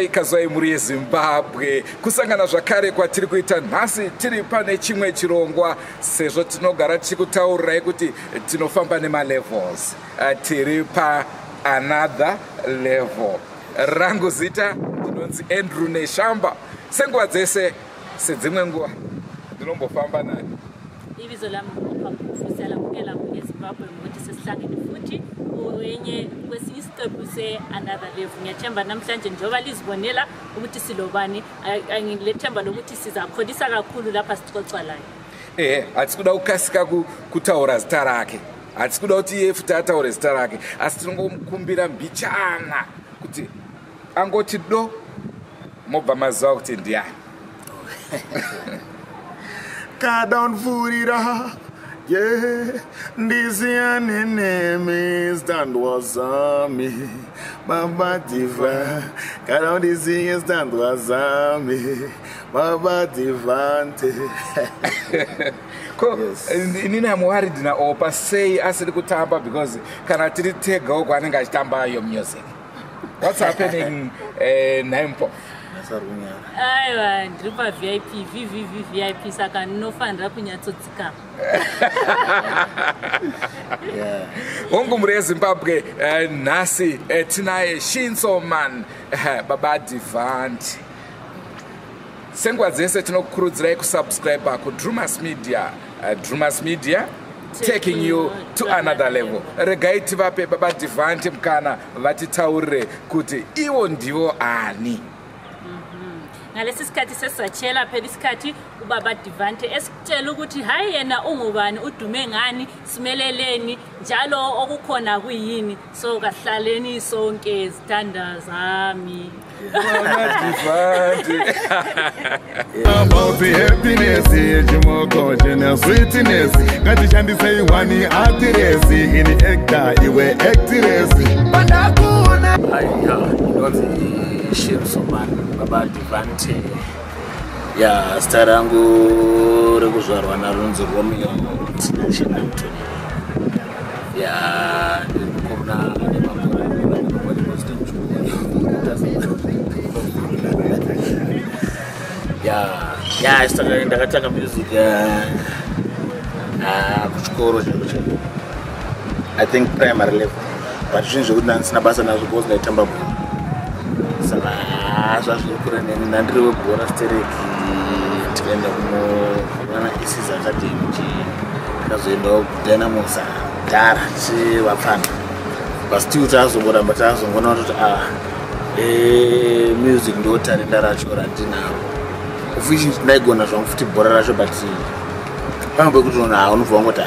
ikazwai muri yezimbabwe kusangana zvakare kwatiri kuita nhasi tiri pane chimwe chirongwa sezvo tinogara tichikutaurirai kuti tinofamba nemalevels. Uh, tiri paanother level. Rangu zita ndinonzi andrew neshamba. Senguva dzese sedzimwe nguva ndinombofamba nani ibizo lami ngupakufuselamukela ezimbabwe ngokuthi sesihlangene futhi kwenye kwesinye isiqephu se-another level. Ngiyathemba namhlanje njengoba lizibonela ukuthi silobani ngilethemba lokuthi sizakholisa kakhulu lapha sixoxa layo. Ehe hatisi kuda kukasika ku- kutaura zita rake hatisi kuda kuti iye futi ataure zita rake asi tinongomukumbira mbichana kuti angoti do mobva maziva kuti ndiani kadamvurira ye ndiziyane nemi zithandwa zami babadiva kada ndiziye zithandwa zami babadivante ko inini hamuwari ndina opa? Sei asiri kutamba because kana tiri tega uko anenge achitamba yo music. What's happening uh, naimpo aiwa ndiri pavip vvv vip saka ndinofanira kunyatsodzikama hongu muri yezimbabwe eh, nhasi eh, tinaye shinsoman eh, baba advanti senguva dzese tinokurudzirai kusubscribe kudrumas media. Uh, drumas media taking you to another level. regai tivape baba divanti mukana vatitaurire kuti ivo ndivo ani ngalesi sikhathi sesizatshela phela isikhathi ubaba divante esikutshela ukuthi hhayi yena ungubani? Udume ngani? Simeleleni? Njalo okukhona kuyini? So kasihlaleni sonke zithanda zami about the happiness yechimokoje nesweetness ngatishandisei wani atiresi ini ekta iwe ektiresi pandakuona aiya inonzi shirsoman baba divante ya zita rangu rekuzvarwa narunzi romeo tinashina mtoni ya ndirimukomuna ya ya ndakatanga music kuchikoro chako chako i think primary level. But zvinhu zvekuti ndandisina basa nazvo because ndaitamba bhora zvazvirikura neni. Nandiri webhora stereki tikaenda kunoona isis academy tikazoendawo kudynamosa dhara chivapfana but still taazongoramba taazongoona kuti a music ndo tarenda racho randinaro ofisi ndaigona zvangu futi bhora racho but pamwe pekuti unhu ha unobva wangoti a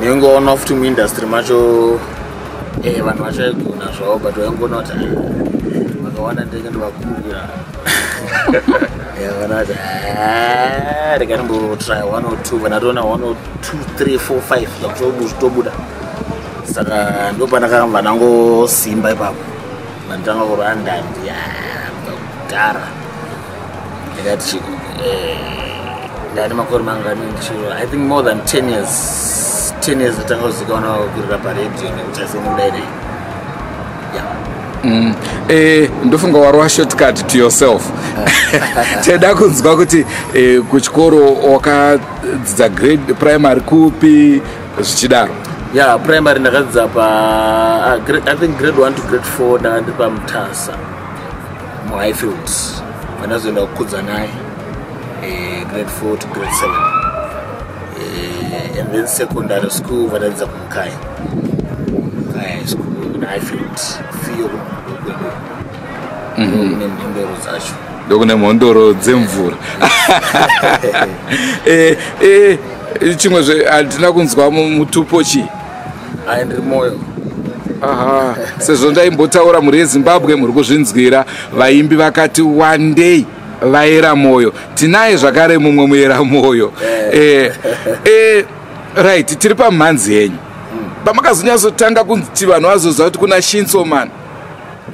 neungoona futi muindastry macho eh, vanhu vachaigona zvavo but waingoona kuti ah, vakawana ndenge ndivakurira vana kuti "Ah, rega ndimbotry one or two vanatoona one or two three four five zvitobuda saka ndo pandakamba ndangosimba ipapo. Vanditanga kurwa ndandi kudhara ndikati chiko ndani makore mangani ndichiro? I think more than 10 years 10 years atanga kuzikaona kurira paredio nekuti asenimdaidai yeah. Eh, ndofunga warwa shortcut to yourself. Teda kunzwa kuti eh, kuchikoro wakadzidza grade primary kupi zvichidaro? Yeah primary ndakadzidza pa ah, think grade 1 to grade 4 ndanga ndiri pamutasa muhighfield vandazoenda kukudza naye eh, grade 4 to grade 7 eh, and then secondary school vandadzidza kumukai mukai high school nahighfield fiyo nemhembero dzacho. Ndokune mhondoro dzemvura. Eh, eh, chimwe zve handina kunzwa mu- mutupo chii ai ndiri moyo. Aha sezvo ndaimbotaura muri yezimbabwe muri kuzvinzwira vaimbi vakati wandei vaera mwoyo tinaye zvakare mumwe muyera mwoyo Eh, eh, right tiri pamhanzi yenyu pamakazonyatsotanga kuti vanhu vazoziva kuti kuna shinsoman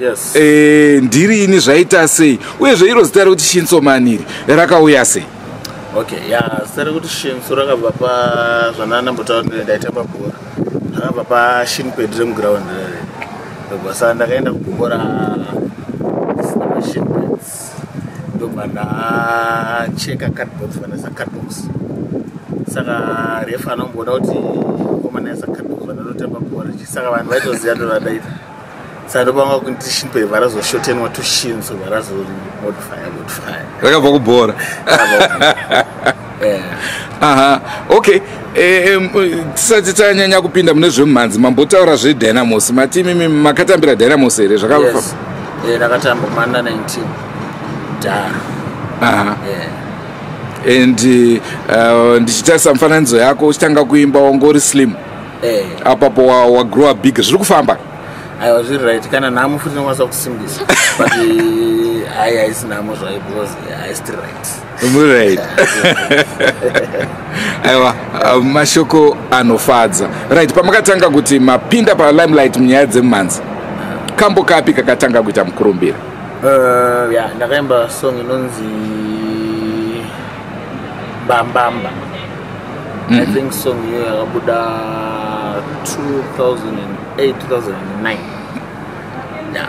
yes. Eh, ndirini zvaita sei? Uyezve iro zita rekuti shinsoman iri rakauya sei? Okay ya zita rekuti shinso rakabva pa zvandanambotaura kuti ndaitamba bhora rakabva pashinped remugraund basa ndakaenda kubhora asian bets ndobva ndacheka cardbox vanaisa cardbox saka ref anomboda kuti komanaisa cardbox vanatotamba bhora. Saka vanhu vaitoziva ndovadaita saka ndopanga kuti ndishinpe varazoshotenwa tushinso varazomodifya modifya rakabva kubhora. Aha okay. Eh, tisati tanyanya kupinda mune zvemumhanzi mambotaura zvedynamos mati mimi makatambira dynamos here? Yes. Eh, ndakatamba kumanda 19 dhara aha. And uh, ndichitarisa mufananidzo yako uchitanga kuimba wangori slim. Eh, apapo wa- wagrowa big zviri kufamba? Aiwa zviri right. Kana nhamo futi nokwanisa kusimbisa but eh, hai haisi nhamo zvayo because hai still right. Right aiwa uh, mashoko anofadza. Right pamakatanga kuti mapinda palimelight munyaya dzemumhanzi kambo kapi kakatanga kuita mukurumbira? Eh, ya ndakaimba song inonzi mbambamba. I think song iyo yakabuda 2008 2009 ya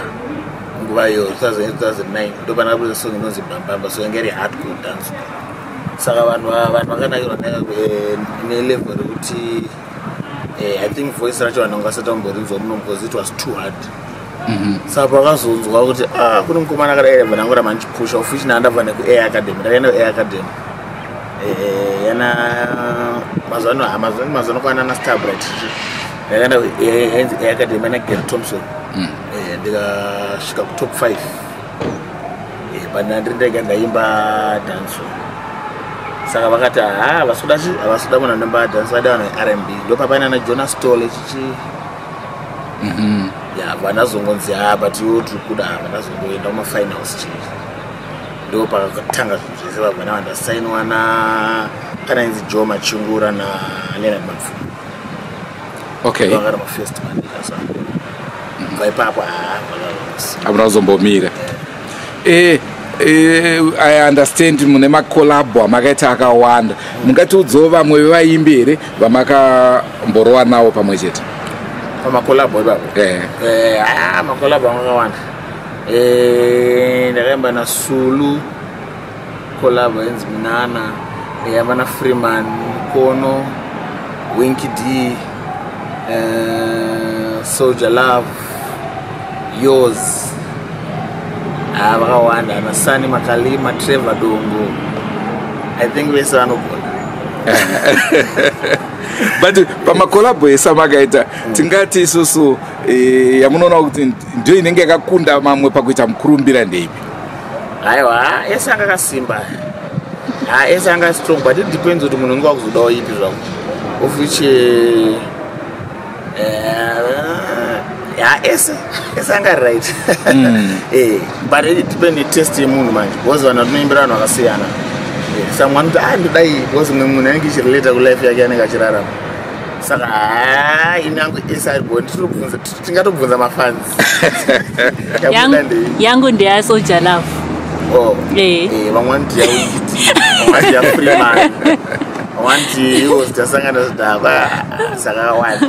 nguva iyo 2008 ndopandakabuda song inonzi mbambamba so yange iri hardcore dance. Saka vanhu va- vanhu vakanakirwa nelevel rekuti eh, i think voice racho vanhu vangasati vamborinzwa muno because it was too hard. Saka pakazonzwa kuti ah kune mukomana akadai ndabva ndangoramba ndichipusha ufichi ndandabva nekuair academy ndakaenda kuair academy. Eh, yana mazano mazano mazano kwana na starbright. Kuenzi air academy yana gary thompson. Eh, ndikasvika kutop 5 but ndandiri ndega ndaimba dance. Saka vakati ha vasuda chi havasuda munhu anomba dance vada vanhu verb ndopapaina na jonas stole chichi ya vanazongonzi ha but iwo tiri kuda vanazongoenda kumafinals chii ndo pakatanga zvinhu zvese vabva navandasainwa na kana inzi joe machingura nalenard mapfumo okay. Vanga ri mafirst mandika sa kubva ipapo ha vakaosi hamuna kuzombomira eh, eh, i understand mune makolabho amakaita akawanda. Mungatiudzawo vamwe vevaimbi here vamakamborowa navo pamwe chete? Pamakolabho ipapo? Eh. ha makolabho akawanda Eh, ndakaimba nasulu kolabho inzi minana yamba nafreeman kono winky d eh, soldier love yours ha vakawanda nasani makalima trevor dongo. I think vese vanogona but pamakolabho ese amakaita tingati isusu eh, yamunoona kuti ndio inenge yakakunda mamwe pakuita mukurumbira ndeipi aiwa ese anga akasimba ha ese anga strong but it depends kuti munhu unge wakuzodawo ipi zvako of which eh, eh, ha ese ese anga right Eh, but it depend test yemunhu manje because vanhu vatinoimbira vanhu vakasiyana Eh, samwe anoti a ndodai because mwe munhu anenge ichirelata kulife yake anenge achirarama saka ha inangu ese arigoni tingatobvunza mafans. Yabuda Yangu- yangu ndeyasoja love. Oh. Eh. Eh, vamwani tiyawiti vamwani tiyafreeman vamwani tiiwo zitasangana zvidhakwa zvakawanda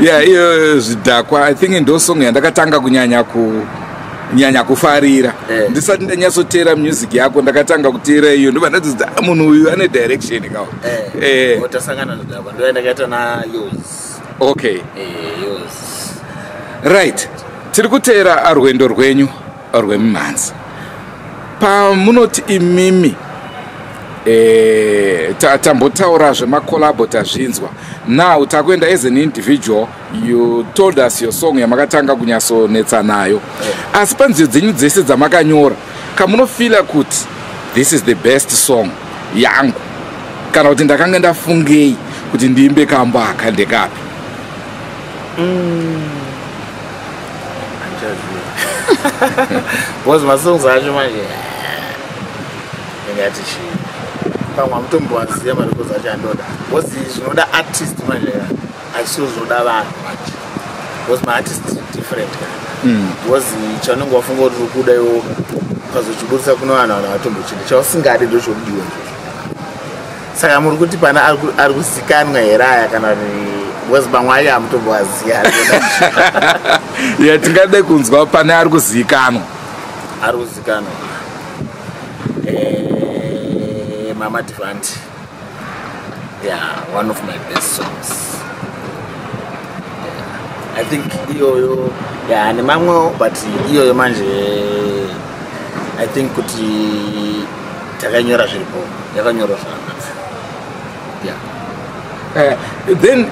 ya iyo zvidhakwa i think ndo song yandakatanga kunyanya ku nyanya kufarira. Eh. ndisati ndanyatsoteera music yako ndakatanga kuteera iyo ndobva ndadzidza "Ah, munhu uyu ane direction kawa Eh, tasangana zvidhakwa ndo yandakaita nayos okay. Yos. Right. Tiri kuteera rwendo rwenyu rwemimhanzi pamunoti imimi eh, ta- tambotaura zvemakolabho tazvinzwa. Now takuenda as an individual you told us your song yamakatanga kunyatsonetsa nayo asi panziyo dzenyu dzese dzamakanyora kamunofila kuti this is the best song yangu. Kana kuti ndakanga ndafungei kuti ndiimbe kambo aka ndekapi bcause masongs acho manje ingati chii pamwe hamutombowaziva marikozi acho andoda. Bcause zvinoda artist manje? Achisiwo zvinoda vanhu bcause maartist different kana? Bcause chaunenge wafunga kuti uri kuda iwo ukazochiburisa kuno vanhu vanhu avatombochida chausingadi ndo chokudiwa saka muri kuti pana ari ku- ari kuzikanwa here aya kana kuti bcause pamwe ayo hamutombowaziva ya tingade kunzwa pane ari kuzivikanwa ari kuzikanwa Eh, mama divanti yeah one of my best songs. Yeah. i think iyoyo yeah nemamwewo but iyoyo manje i think kuti takanyora zviripo yakanyorwa zvakanaka. Yeah. Uh, then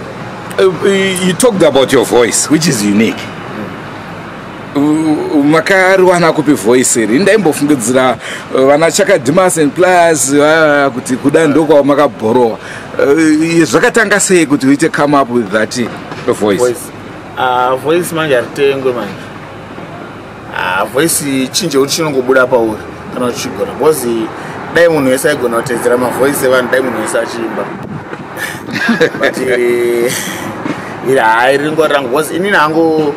uh, you talked about your voice which is unique. Uh, makariwana kupi voice iri ndaimbofungidzira uh, vana chakadimas and plus uh, kuti kuda ndokwava makabhorowa Uh, zvakatanga sei kuti uite come up with that voice? Voice. Voice manje haritengwe manje. Uh, voice chinjeuri chinongobuda pauri kana uchigona because dai munhu wese aigona kutedzera mavoice evanhu dai munhu wese achiimba but eh, iri hai ringori rangu. Because inini hangu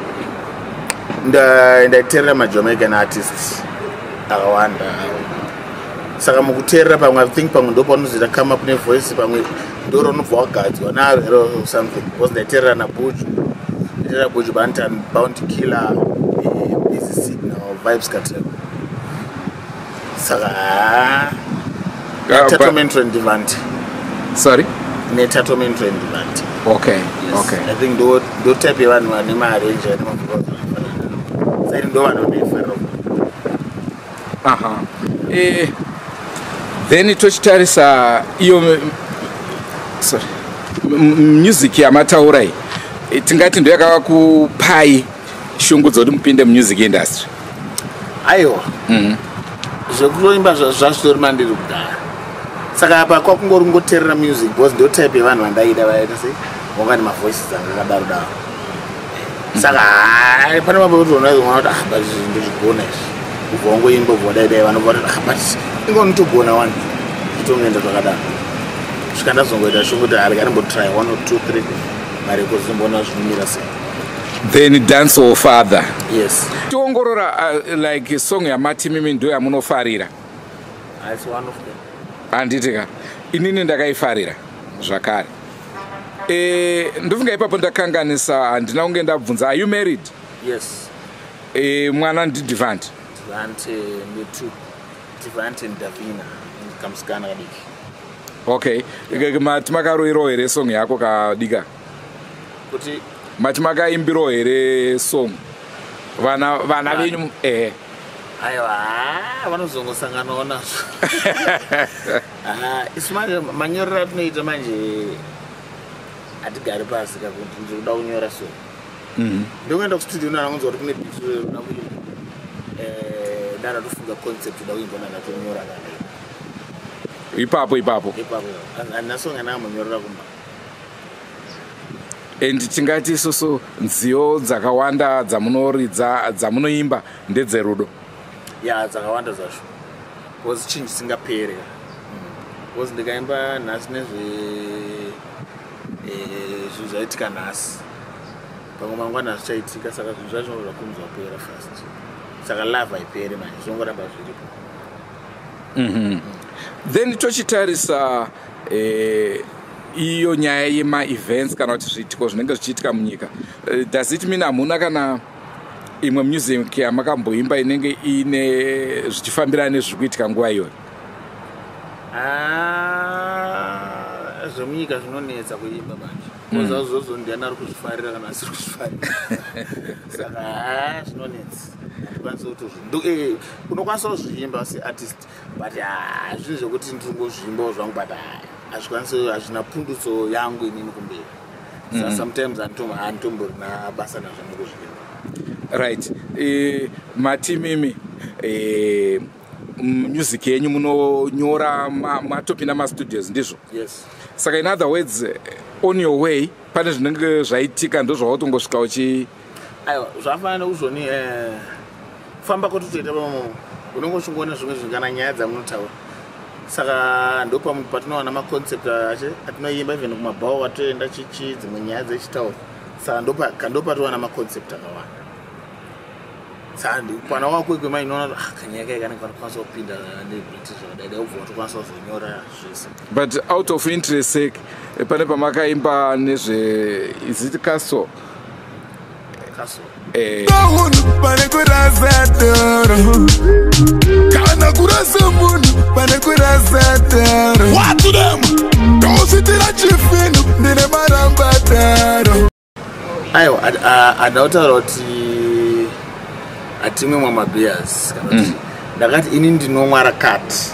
ndaiteerera majamaican artist akawanda. Saka mukuteerera pamwe i think pamwe ndo paunozoita come up nevoice pamwe ndo raunobva wagadzwa naro something. Because ndaiteerera nabuju ndaiteerera buju. Bantan bounty killer busy signal vibes cartel. Saka ah, tatomentro ndivanti sorry? Netatomentro ndivanti okay okay. I think ndo ndo type yevanhu vane maarenja ane mavhokals akafanana saini ndo vanhu vaneifarira aha. Eh, then tochitarisa iyo sorry music yamataurai eh, tingati ndo yakavakupai shungu dzoti mupinde mumusic industry. Aiwa zvekutoimba zvazvitori mandiri kudhara saka apa kwakungori kungoteerera music because ndo type yevanhu vandaida vaita sei vanga nemavoices anga kadaro daro saka hai pane mapotoona mwana kuti ah but izvi ndozvigona izvi ubva wangoimba ubva wadaidai vanobva kuti ah but ingonitogona wani zvitongoenda zvakadaro. Svika ndazongoita shungu kuti ari kanimbotry one or two three marekozi zimboona zvinomira sei. Then dance or father. Yes. Tiongorora uh, like song yamati mimi ndo yamunofarira. Its one of them. Handitika inini ndakaifarira zvakare e, ndofunga ipapo ndakanganisa handina kunge ndabvunza are you married? Yes. E, mwana ndidivant Divante netu Divante Davina kamusikana kadiki. Okay. Ge- mati makaroirawo here song yako kadika kuti mati makaimbirawo here song? Vana vana Vana. venyu ehe. Aiwa vanozongosanganawo nazvo Ah, isu manje manyorero atinoita manje hatigari pasi kakuti ndiri kuda kunyora so. Ndokuenda kustudio nanangonzwa kuti kune bitu roda kuimba Eh, dana tofunga concept uda kuimba nandatonyora kana. Ipapo ipapo. Ipapo. Handina songa naamonyorera kumba. And tingati isusu nziyo dzakawanda dzamunoridza dzamunoimba ndedzerudo. Ya dzakawanda zvacho bcause chinhu chisingaperi. Bcause ndikaimba nhasi nezve zvinhu zvaitika nhasi. Pamwe mangwana hazvichaitika saka zvinhu zvacho zvinobva kunzi wapera fast saka love haiperi manje zvinongoramba zviripo. Then tochitarisa eh, iyo nyaya yemaevents kana kuti zviitiko zvinenge zvichiitika munyika. Eh, does it mean hamuna kana imwe music yamakamboimba inenge ine zvichifambirana nezviri kuitika nguva iyoyo zvemunyika zvinonetsa kuimba manje koza izvozvo ndiani ari kuzvifarira kana asiri kuzvifarira? Saka ah, zvinonetsa. Handikwanisi kutozvi eh, unokwanisa kuzviimba seartist but ah, zvinhu zvekuti ndiringozviimbawo zvangu but ah, hazvikwanisi hazvina pundutso yangu inini kumberi. Sa sometimes handitombo- handitomborina basa nazvo ndokuzviimba right. Eh, mati mimi eh, music yenyu munonyora ma- matopinda mastudios ndizvo? Yes. Saka in other words on your way pane zvinenge zvaitika ndozvawatongosvika uchi aiwa zvafanira nekuzvoni eh, kufamba kwototoita pamo unenge uchingoona zvimwe zvinhu kana nyaya dzamunotaura. Saka ndo pamu- patinowana maconcept ache atinoimba even kumabhawa atoenda chichi dzimwe nyaya dzechitaura saka ndopa- ka- ndo patinowana maconcept akawanda saka ndi- pana wakwekwe inoona kuti ah, kanyaya kai kanenge kanokwanisa kupinda nebritish zvakadaidai ubva watokwanisa kuzonyora zvese but out of interest sake eh, pane pamakaimba nezve isiti castle? Kaso eh, Bahun, pane kurasa doro kana kurasa munhu pane kurasa taro watudem tausitira chifino ndine marambataro aiwa hada kutaura kuti hatimwe mwamabhiyas kana kuti ndakati ini ndinomwa rakati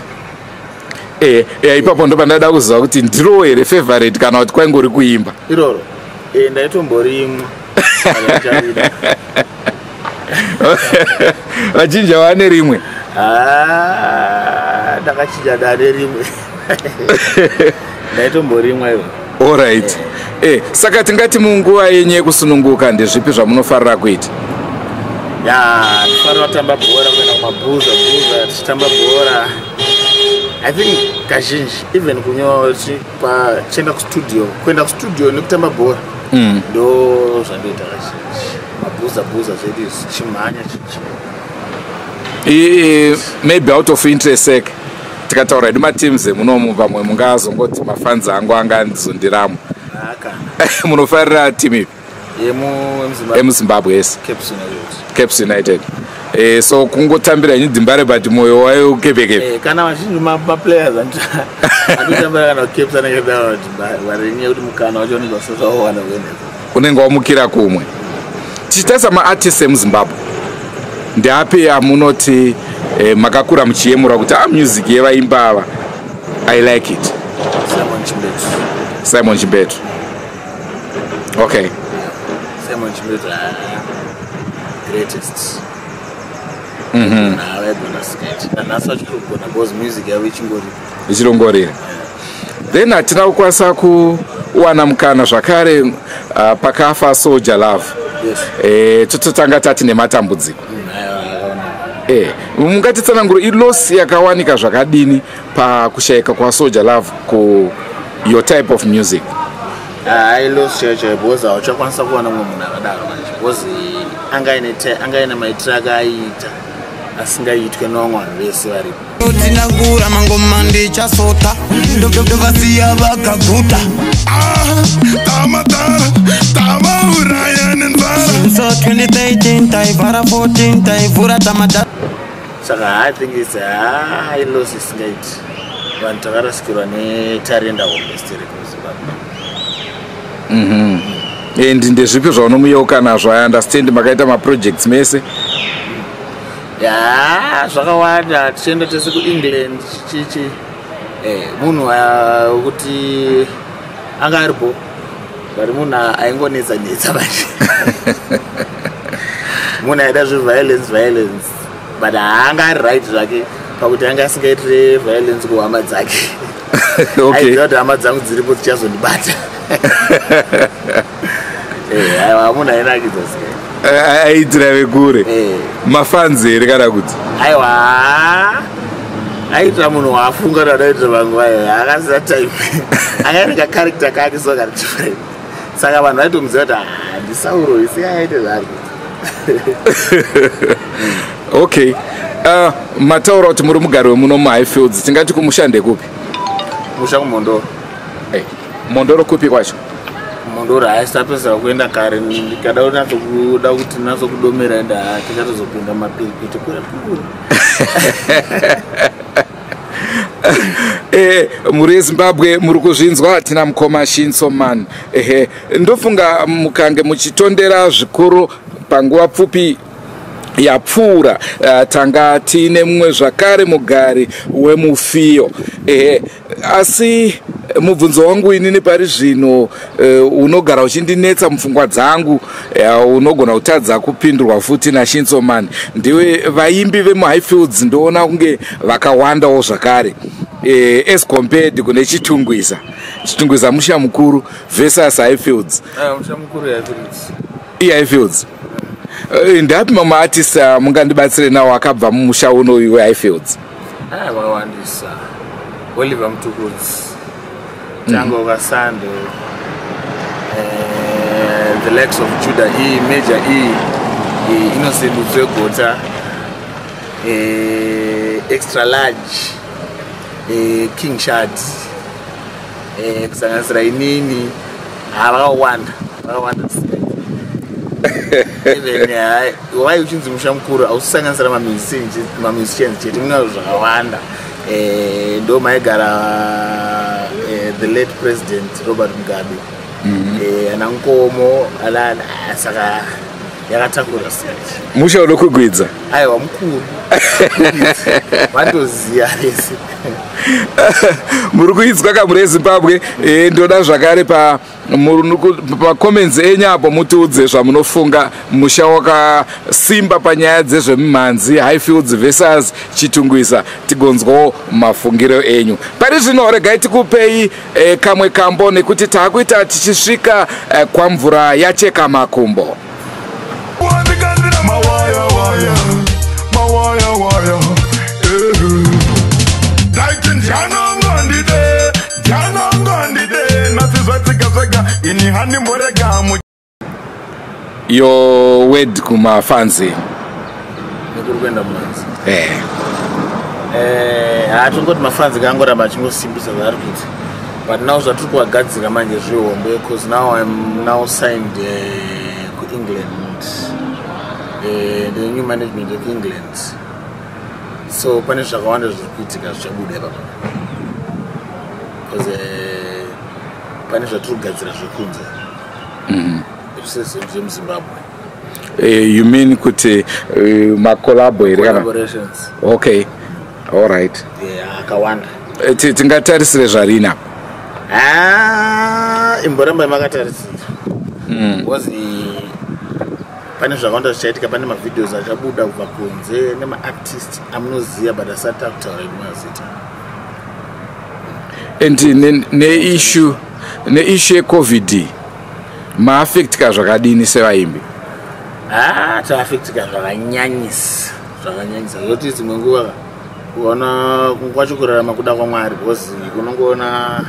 Eh, eh, ipapo ndo pandada kuziva kuti ndiro here favorite kana kuti kwaingori kuimba? Iroro. Eh, ndaitomborimwa vachinja vane rimwe? Ah, ndakachinja dane rimwe. Ndaitomborimwa ivo allright eh, saka tingati munguva yenyu yekusununguka ndezvipi zvamunofarira kuita ya tifanira kutamba bhora kuenda kumabhuza bhuza tichitamba bhora. I think kazhinji even kunyo tichienda kustudio kuenda kustudio nekutamba bhora Mm. ndo zvandoita kazhinji. Mabhuza bhuza zvedu izvi tichimhanya I- maybe out of interest sake tikataura hedu mateams emunomu vamwe mungazongoti mafanzi angu angandizondiramo aka munofarira timu ipi emuzimbabwe yes. Caps united caps united. Eh, so kungotambira inyi dzimbare but mwoyo wayo ukepekebe Eh, kana vazhinji maplayers andotambira kana caps anenge varinye kuti mukana wacho unenge usasawana kuendeza unenge wamukira kumwe. Tichitarisa maartist emuzimbabwe. Ndeapi amunoti eh, makakura muchiyemura kuti a music yevaimba ava i like it. Simon chimbetu simon chimbetu okay chimbetu greatest. Mhm. avaigona skate. Nanhasi vachitogona bcause music yavo ichingori. Ichirongorera then hatina kukwanisa kuwana mukana zvakare uh, pakafa soldier love. Yes. Eh, tototanga tati nematambudziko. Eh, mungatitsananguro ilosi yakawanika zvakadini pakushayika kwasoldier love ku your type of music ailos chaicho bcause hauchakwanisa kuwana mumwe munhu akadaro manje. Bcause anga aine maitiro akaiita asingaitwe nevanhu vese varipo tinangura mangoma ndichasota ndovasiya vakaguta tamatara tavauraya nenzara so 2013 taivhara 14 taivhura tamada saka i think its ailos isingaiti vanhu takarasikirwa netarenda hombestiri kuzimbabwe and ndezvipi zvaunomuyeuka nazvo i understand makaita maprojects mese? Ya zvakawanda. Tichienda tese kuengland chichi eh, munhu wekuti anga aripo. Vari munhu aingonetsanetsa manje. Munhu aida zveviolence violence but haanga ari right zvake pakuti anga asingaitire violence kuhama dzake. Okay. Aiziva kuti hama dzangu dziripo dzichazondibata Munhu ainakidza sika Eh, aitira vekure Eh. mafanzi here kana kuti? Aiwa. Aita munhu waafunga kuti adaitira vanguva iyo akasiya time. Akaine kakarikta kake so kari different. Saka vanhu vaitomuziva kuti "Ah, ndisauro isi aite zvake. Okay. Uh, mataura kuti muri mugari wemuno muhighfields tingati kumushande kupi? Musha kumondoro hey. Mondoro kupi kwacho? Mondoro haisitapedzera kuenda kare. Ndikada kunatsokuda kuti natsokudomera enda tikatozopinda mapiripiti kure kure. Eh, muri yezimbabwe muri kuzvinzwa tina mukoma shinsoman ehe ndofunga mukange muchitondera zvikuru panguva pfupi yapfuura uh, tanga tiine mumwe zvakare mugari wemufiyo ehe asi mubvunzo wangu inini pari zvino uh, unogara uchindinetsa mupfungwa dzangu uh, unogona kutadza kupindurwa futi nashinsoman ndiwe vaimbi vemuhighfields ndoona kunge vakawandawo zvakare. Eh, as compared kune chitungwiza. Chitungwiza musha mukuru versus highfields. Musha mukuru yafiritsi ihighfields Eh, ndapi mamwe artist mungandibatsire nawo akabva mumusha unoyu wehighfields? Aya vakawandisa oliver mutukudzi tango kasando eh, the likes of judah e major e eh, innocent utswegota eh, extra large eh, king shad eh, kusanganisira inini ha vakawanda vakawanda even hai wai uchinzi musha mukuru hausisanganisira mamusicians chete muna zvakawanda Eh, ndo maigara eh, the late president robert mugabe Eh, ana nkomo saka yakatakura sati musha unokwigwidza aiwa mukuru vatoziya rese muri kuidzwa kamuri ezimbabwe Eh, ndoda zvakare pa pacoments enyu apo mutiudze zvamunofunga. Musha wakasimba panyaya dzezvemimhanzi highfields versus chitungwisa. Tigonzwawo mafungiro enyu. Pari zvino regai tikupei eh, kamwe kambo nekuti taakuita tichisvika eh, kwamvura yacheka makumbo ini handimborega mu yo wed kumafanzi nekuri kuenda mumanzi. Eh. hatongoti mafanzi kaangoramba achingosimbisa zvaari kuita but now zvatiri kuvagadzira manje zvehombe because now im now signed uh, kuengland uh, the new management of england. So pane zvakawanda zviri kuitika zvichabuda ipapa because uh, pane zvatiri kugadzira zvekunze zvisese zvemuzimbabwe Eh, you mean kuti uh, makolabo here kana? Okay. Alright yeah, akawanda. Eh, ti- tingatarisire zvarina Ah, imboramba makatarisira bcause pane zvakawanda zvichaitika pane mavhidhios achabuda kubva kunze nemaartist amunoziva but asati akutaura imazita and ne- neissue yecovid maafectika zvakadini sevaimbi? Ah taafectika zvakanyanyisa zvakanyanyisa. Zoti dzimwe nguva kuona kwacho kurarama kuda kwamwari bcause unongoona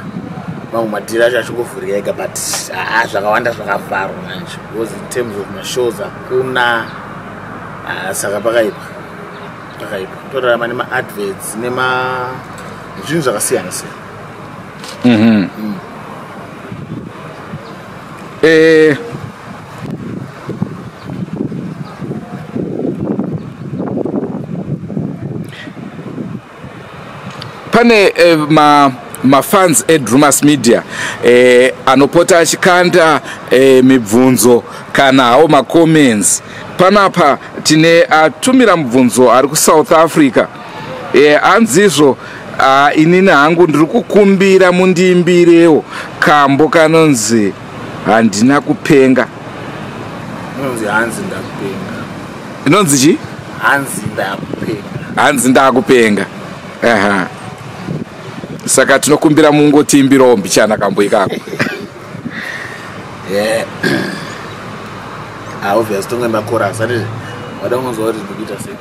mamwe madhiri acho achingovhurika ega but aa zvakawanda zvakavharwa manje bcause in terms of mashows hakuna. Ah, saka pakaipa pakaipa. Torarama nemaadverts nema zvinhu zvakasiyana siyana eh, pane eh, ma mafans edrumas media eh, anopota achikanda eh, mibvunzo kana hawo macomments panapa tine atumira mubvunzo ari kusouth africa. Eh, anzizvo uh, inini hangu ndiri kukumbira mundiimbirewo kambo kanonzi handina kupenga. Inonzi hanzi ndakupenga. Inonzi chi? Hanzi ndakupenga. Hanzi ndakupenga. Aha. Saka tinokumbira mungotiimbirawo mbichana kambo ikako. Yeah obvious tongoimba chorus ati wada kungonzwa kuti ndikuita sei.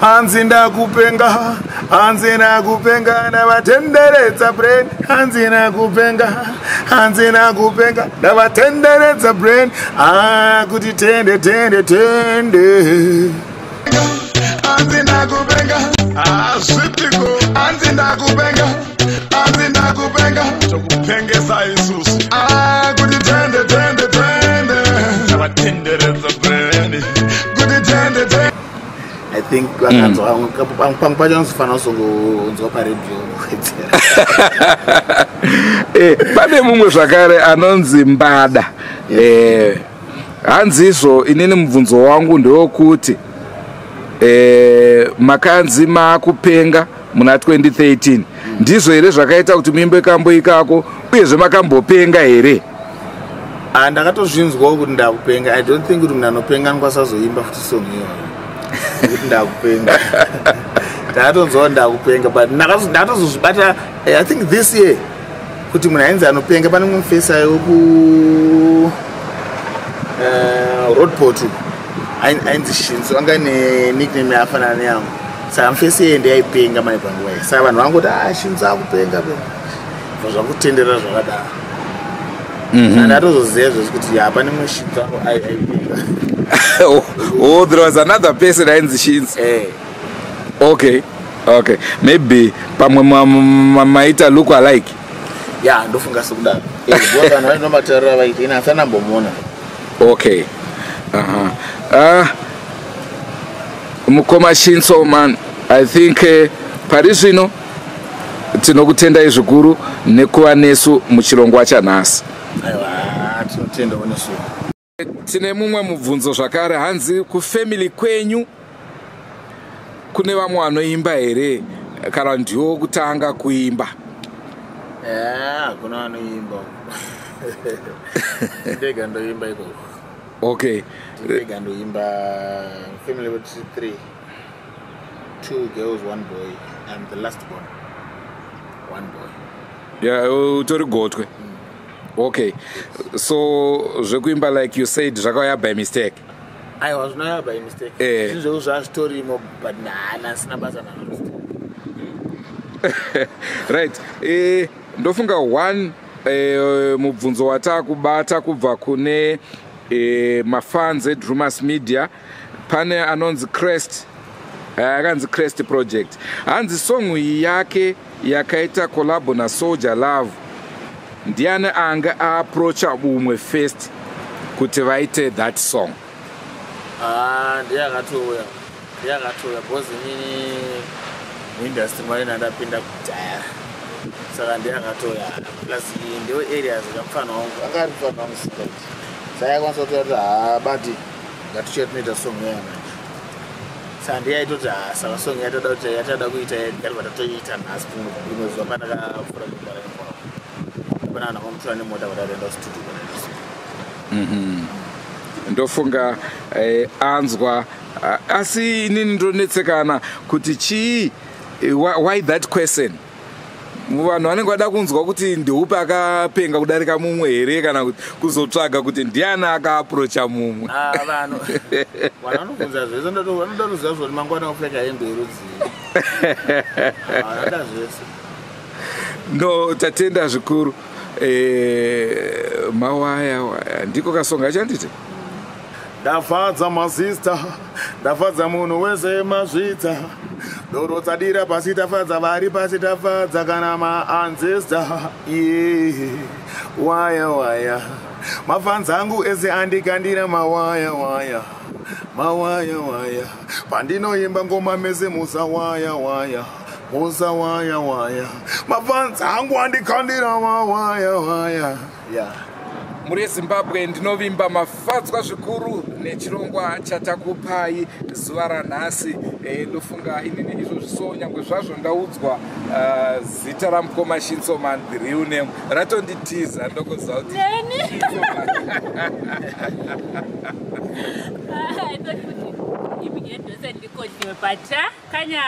Hanzi ndakupenga hanzi ndakupenga ndavatenderedza brain. Hanzi ndakupenga hanzi ndakupenga ndavatenderedza brain. Ah kuti tende tende tende. Hanzi ndakupenga asvitiko hanzi ndakupenga hanzi ndakupenga. Tokupengesa isusu think vakanzwa pamwe pacho anozofanira kuzongonzwa paredio kuwedzera pane mumwe zvakare anonzi mbada. Eh, hanzi izvo inini mubvunzo wangu ndewokuti eh, makanzi maakupenga muna 2013 ndizvo here zvakaita kuti muimbe kambo ikako uyezve makambopenga here Ah, ndakatozvinzwawo kuti ndakupenga. I don't think kuti munhu anopenga angwasazoimba futi song iyoyo kuti ndakupenga ndakatonzwawo ndakupenga but ndakatozozvibata eh, i think this year kuti munhu ainzi anopenga pane mumwe mufesi aiwo ku eh, roadport Ain- ainzi shinzo anga nenikname yaafanana neyangu saka mufesi iye ndeyaipenga mai panguva iyi. Saka vanhu vangoti a shinzo akupenga pe. Zvakutenderera zvakadaro. Ndatozoziva zvozvo kuti ya pane mumwe shinzo ako ai- aipenga oh, there was another person ainzi shinzi Eh, okay okay. Maybe pamwe ma- ma- maita look alike. Ya ndofunga sekudaro Eh, ndiwo vanhu vainomatarira vaiti ina hasanambomuona okay. Aha uh, mukoma shinso man i think uh, pari zvino tinokutendai zvikuru nekuva nesu muchirongwa chanhasi aiwa tinotendawo nesu tine mumwe mubvunzo zvakare. Hanzi kufamily kwenyu kune vamwe vanoimba here? Kana ndiwo kutanga kuimba? Ya hakuna vanoimba ndega ndoimba ikoko. Okay. Ndega ndoimba family wetu three. Two girls one boy i'm the last born one boy. Ya utori gotwe okay. So zvekuimba like you said zvakauya by mistake. Aiwa zvinoya by mistake. Eh. zvinhu zvazvitorimo but nana sina basa nazvo right. E, ndofunga one e, mubvunzo watakubata kubva kune e, mafans edrumas media. Pane anonzi crest eh, akanzi crest project. Hanzi song iyi yake yakaita kolabo nasoldier love ndiani anga aaprocha umwe first kuti vaite that song? Ah, ndiye akatouya. Ndiye akatouya bcause inini muindastry mwaina ndapinda kudhaya. Saka ndiye akatouya. Plus iyi ndiyo areas kamufana wangu anga ari mufana wangu singaiti saka akwanisa kutoya kuti haa bati ngatichiya tinoita song yaya manje saka ndiye aitoti ha saka song yatoda kuti yatada kuita ngatiba tatoiita nhasi rimwe zuva pandakafura kugara nekwavo pana vanhu vakamutora nemota kuti ataenda kunaita song ndofunga eh, anzwa ah, asi inini ndonetsekana kuti chii eh, why- that question? Vanhu vanenge vada kunzwa kuti ndeupi akapenga kudarika mumwe here kana kuzotsvaga kuti ndiani akaaprocha mumwe? Ah, vanhu vanobvunza zvese vanoda kuziva zvoti mangwana kupfeka hembe yerudzii vanoda zvese no tatenda zvikuru. eh, mawaya waya ndiko kasonga chanditi ndafadza masista ndafadza munhu wese mazvidza doro tsadira pasi tafadza vari pasi tafadza kana maancesta ye waya waya. Mafanza angu ese andikandira mawaya waya. Mawaya waya. Pandinoimba ngoma mese musawaya waya musawaya waya mafanza angu andikandira mawaya waya yeah. Muri zimbabwe ndinovimba mafadzwa zvikuru nechirongwa chatakupai zuva ranhasi. Eh, ndofunga inini izvozvi so nyange zvazvo ndaudzwa ah, zita ramukoma shinsoman the real name. Ratonditiza ndokuziva kuti neni I thought kuti imigendo sendikohliwe but kanya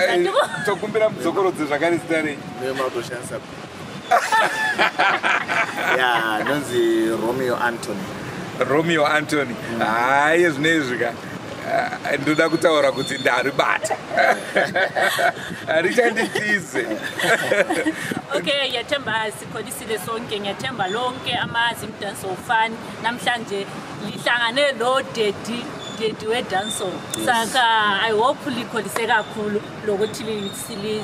eh, Andiko- tokumbira mudzokorodze zvakare zita rei? Nematoshandisa ya nonzi romeo antony romeo antony hayi zvinezvi ka ah, ndoda kutaura kuti ndaribata harichanditize okay ngiyathemba sikholisile sonke ngiyathemba lonke amazi imdanso fani namhlanje lihlangane lo dedi dedi wedanso saka i hope likholise kakhulu lokuthi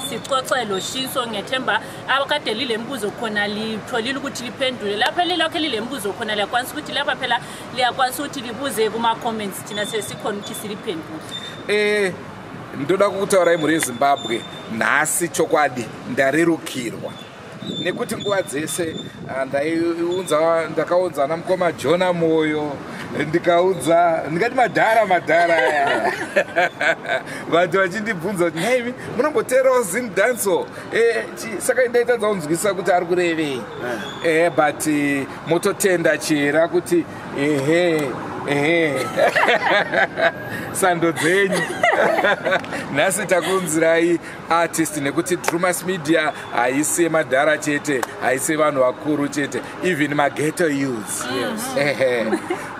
sicoce lo shiso ngiyathemba akade lile mbuzo khona litholile ukuthi liphendule. Lapha lilokho lile mbuzo khona liyakwanisa ukuthi lapha phela liyakwanisa ukuthi libuze kuma-comments thina sesikhona ukuthi siliphendule. Eh, ndoda kukutaurai muri yezimbabwe nhasi chokwadi ndarerukirwa nekuti nguva dzese ah, ndaiunza ndakaudza ana mukoma jona moyo ndikaudza ndingati madhara madhara aya vantu vachindibvunza kuti naimi munomboteerawo zin danso Eh, chi- saka ndaitadza kunzwisisa kuti ari kurevei. But eh, mototenda chera kuti ehe sando dzenyu. Nhasi takunzirai artist nekuti drumas media haisi yemadhara chete haisi yevanhu vakuru chete even mageto youths. Ehe.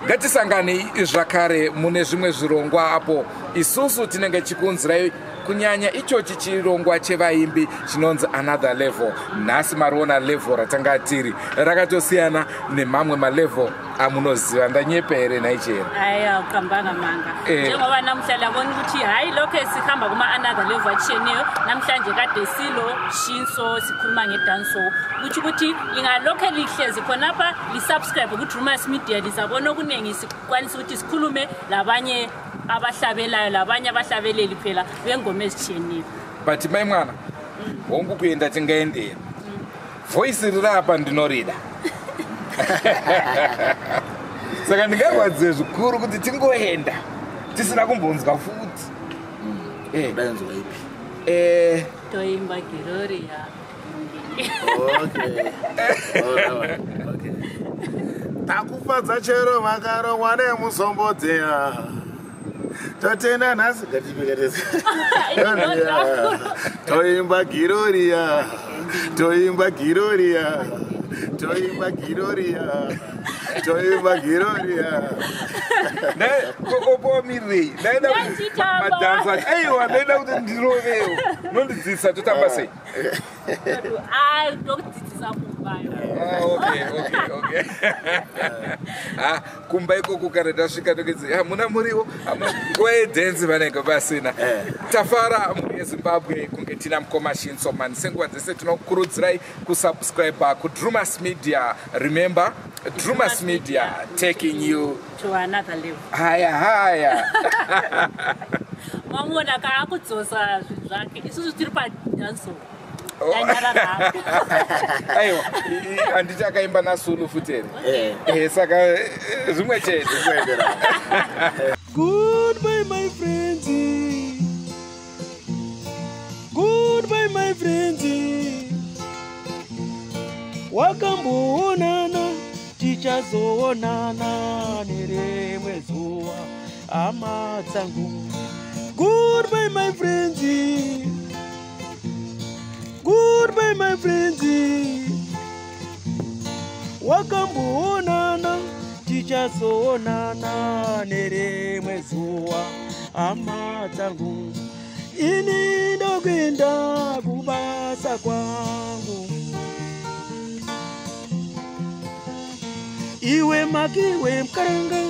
Ngatisangane zvakare mune zvimwe zvirongwa apo. Isusu tinenge chikunzirai kunyanya ichochi chirongwa chevaimbi chinonzi another level. Nhasi mariona level ratanga tiri. Rakatosiyana nemamwe malevel amunoziva. Ndanyepa here naichero hayi awuqambanga manga. Eh. njengoba namhla labona ukuthi hayi lokho sihamba kuma-another level atshiyeneyo namhlanje kade silo shinso sikhuluma ngedanso. Kutsho ukuthi lingalokhe lihlezi khonapha lisubscribe ku-drumas media. Lizabona okuningi sikwanisa ukuthi sikhulume labanye abahlabelayo labanye abahlabeleli phela bengoma ezitshiyeneyo but mai mwana hongu kuenda tingaendera voisi riri apa ndinorida. Saka ndingarwadziwe zvikuru kuti tingoenda tisina kumbonzwa futi Eh, udainzwa ipi eh, toimba giroria. Takufadza chero makarongwa nemusombodziya totenda nhasi toimba giroria. Toimba giroria. Toimba giroria. Toimba giroria. Opomirirei ndaida Ndachitamba. madhanzo acho aiwa ndaida kuti ndirovewo nondidzidzisa totamba sei hayi tokudzidzisa kumbayo Ah, okay, okay, okay. Ah, kumba ikoko kana tasvika tokedzi hamuna muriwo. Hamuna- nguva yedhenzi vanenge pasina tafara mhuri yezimbabwe kunge tina mukoma shinsoman senguva dzese tinokurudzirai kusubscribe kudrumas media. Remember drumas media taking you to another level. haya haya mamuona kaakudzosa zvinhu zvake. Isusu tiri padanso Aiwa handiti akaimba nasulu futeri Eh. Eh, saka eh, zvimwe chete Goodbye, my friends. Goodbye, my friends. Wakamboonana, tichazoonana nerimwe zuva, hama dzangu. Goodbye, my friends. Goodbye, my friends. wakamboonana tichazoonana nerimwe zuva hama dzangu ini ndokuenda kubasa kwangu. Iwe makiwe mkaranga